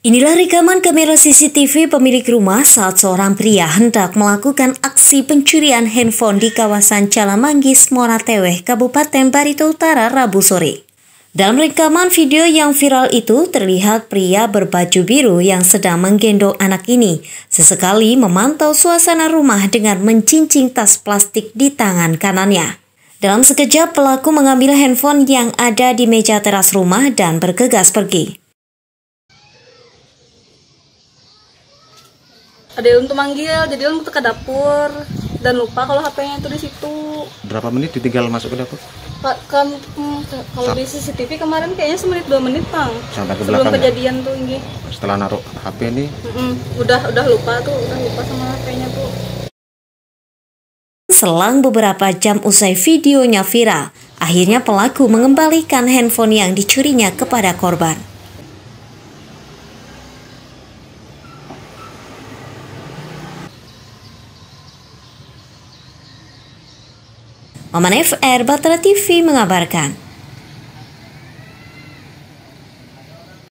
Inilah rekaman kamera CCTV pemilik rumah saat seorang pria hendak melakukan aksi pencurian handphone di kawasan Calamanggis, Morateweh, Kabupaten Barito Utara, Rabu sore. Dalam rekaman video yang viral itu terlihat pria berbaju biru yang sedang menggendong anak ini sesekali memantau suasana rumah dengan mencincing tas plastik di tangan kanannya. Dalam sekejap pelaku mengambil handphone yang ada di meja teras rumah dan bergegas pergi. Ada yang untuk manggil jadi orang ke dapur dan lupa kalau HP-nya itu di situ Berapa menit ditinggal masuk ke dapur? Pak, kan hmm, kalau di CCTV kemarin kayaknya semenit dua menit bang Sampai ke sebelum belakang ya? kejadian tuh ini Setelah naruh HP ini Mm-mm. udah udah lupa tuh udah lupa sama HP-nya tuh Selang beberapa jam usai videonya viral, akhirnya pelaku mengembalikan handphone yang dicurinya kepada korban. Maman FR Batra TV mengabarkan.